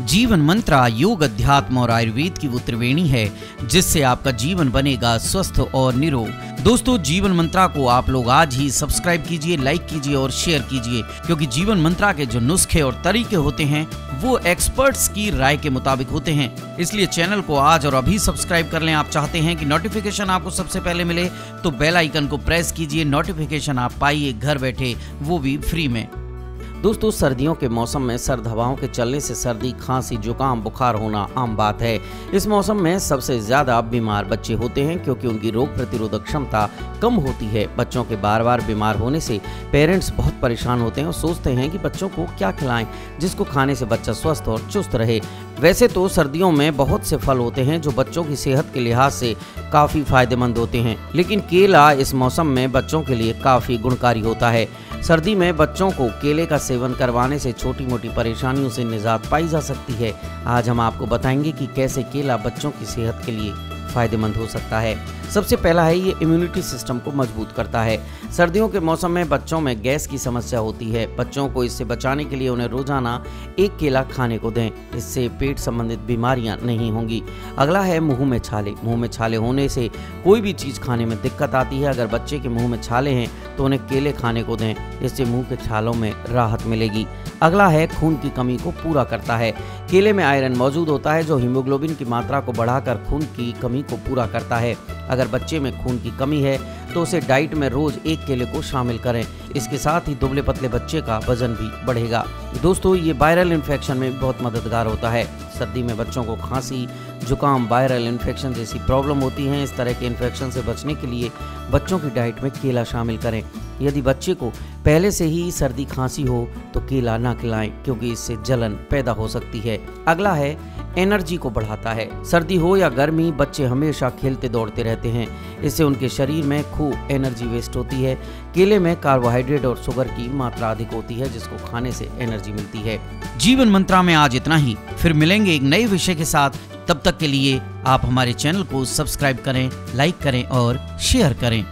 जीवन मंत्रा योग अध्यात्म और आयुर्वेद की वो त्रिवेणी है, जिससे आपका जीवन बनेगा स्वस्थ और निरोग। दोस्तों, जीवन मंत्रा को आप लोग आज ही सब्सक्राइब कीजिए, लाइक कीजिए और शेयर कीजिए, क्योंकि जीवन मंत्रा के जो नुस्खे और तरीके होते हैं, वो एक्सपर्ट्स की राय के मुताबिक होते हैं। इसलिए चैनल को आज और अभी सब्सक्राइब कर लें। आप चाहते हैं कि नोटिफिकेशन आपको सबसे पहले मिले तो बेल आइकन को प्रेस कीजिए। नोटिफिकेशन आप पाइए, घर बैठे, वो भी फ्री में। दोस्तों, सर्दियों के मौसम में सर्द हवाओं के चलने से सर्दी, खांसी, जुकाम, बुखार होना आम बात है। इस मौसम में सबसे ज़्यादा बीमार बच्चे होते हैं क्योंकि उनकी रोग प्रतिरोधक क्षमता कम होती है। बच्चों के बार बार बीमार होने से पेरेंट्स बहुत परेशान होते हैं और सोचते हैं कि बच्चों को क्या खिलाएँ, जिसको खाने से बच्चा स्वस्थ और चुस्त रहे। वैसे तो सर्दियों में बहुत से फल होते हैं जो बच्चों की सेहत के लिहाज से काफ़ी फ़ायदेमंद होते हैं। लेकिन केला इस मौसम में बच्चों के लिए काफ़ी गुणकारी होता है। सर्दी में बच्चों को केले का सेवन करवाने से छोटी मोटी परेशानियों से निजात पाई जा सकती है। आज हम आपको बताएँगे कि कैसे केला बच्चों की सेहत के लिए फ़ायदेमंद हो सकता है। सबसे पहला है, ये इम्यूनिटी सिस्टम को मज़बूत करता है। सर्दियों के मौसम में बच्चों में गैस की समस्या होती है। बच्चों को इससे बचाने के लिए उन्हें रोज़ाना एक केला खाने को दें। इससे पेट संबंधित बीमारियाँ नहीं होंगी। अगला है, मुँह में छाले। मुँह में छाले होने से कोई भी चीज़ खाने में दिक्कत आती है। अगर बच्चे के मुँह में छाले हैं तो उन्हें केले खाने को दें। इससे मुँह के छालों में राहत मिलेगी। अगला है, खून की कमी को पूरा करता है। केले में आयरन मौजूद होता है, जो हीमोग्लोबिन की मात्रा को बढ़ाकर खून की कमी को पूरा करता है। अगर बच्चे में खून की कमी है तो उसे डाइट में रोज एक केले को शामिल करें। इसके साथ ही दुबले पतले बच्चे का वज़न भी बढ़ेगा। दोस्तों, ये वायरल इन्फेक्शन में बहुत मददगार होता है। सर्दी में बच्चों को खांसी जुकाम, वायरल इन्फेक्शन जैसी प्रॉब्लम होती हैं, इस तरह के इन्फेक्शन से बचने के लिए बच्चों की डाइट में केला शामिल करें। यदि बच्चे को पहले से ही सर्दी खांसी हो तो केला ना खिलाएँ, क्योंकि इससे जलन पैदा हो सकती है। अगला है एनर्जी को बढ़ाता है। सर्दी हो या गर्मी, बच्चे हमेशा खेलते दौड़ते रहते हैं। इससे उनके शरीर में खूब एनर्जी वेस्ट होती है। केले में कार्बोहाइड्रेट और शुगर की मात्रा अधिक होती है, जिसको खाने से एनर्जी मिलती है। जीवन मंत्रा में आज इतना ही। फिर मिलेंगे एक नए विषय के साथ। तब तक के लिए आप हमारे चैनल को सब्सक्राइब करें, लाइक करें और शेयर करें।